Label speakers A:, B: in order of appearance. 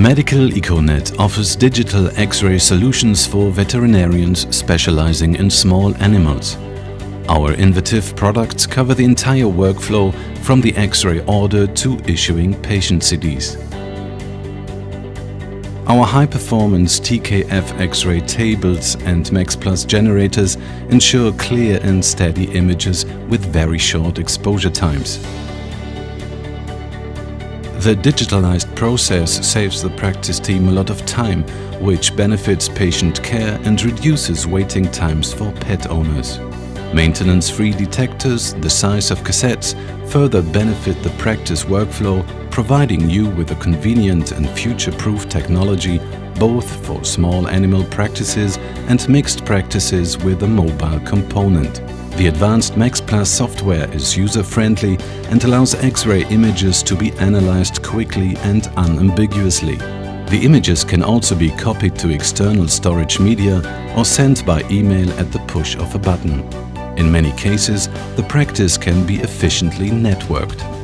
A: Medical Econet offers digital X-ray solutions for veterinarians specializing in small animals. Our innovative products cover the entire workflow from the X-ray order to issuing patient CDs. Our high-performance TKF X-ray tables and Max Plus generators ensure clear and steady images with very short exposure times. The digitalized process saves the practice team a lot of time, which benefits patient care and reduces waiting times for pet owners. Maintenance-free detectors, the size of cassettes, further benefit the practice workflow, providing you with a convenient and future-proof technology both for small animal practices and mixed practices with a mobile component. The advanced MaxPlus software is user-friendly and allows X-ray images to be analyzed quickly and unambiguously. The images can also be copied to external storage media or sent by email at the push of a button. In many cases, the practice can be efficiently networked.